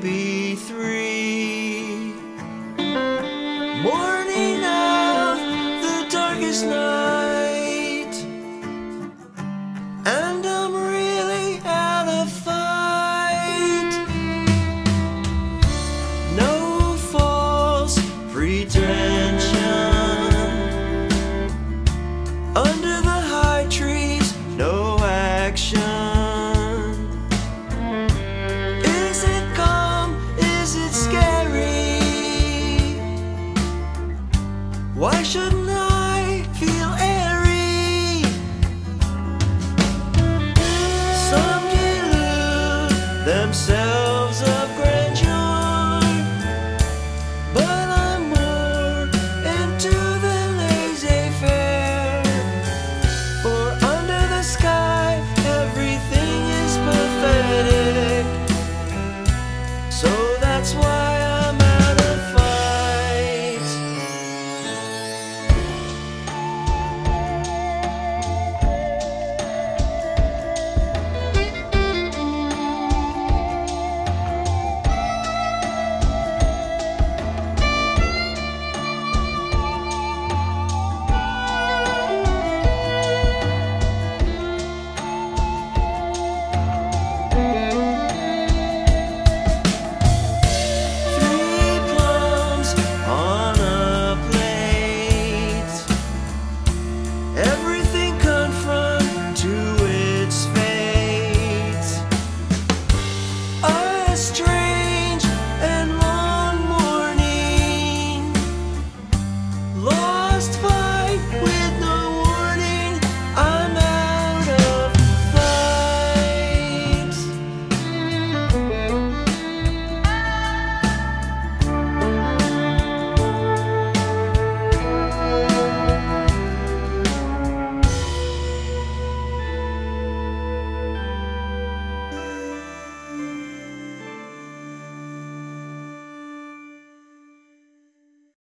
maybe three. Morning of the darkest night, and I'm really out of fight. No false pretension. Under Why shouldn't I feel airy? Some delude themselves.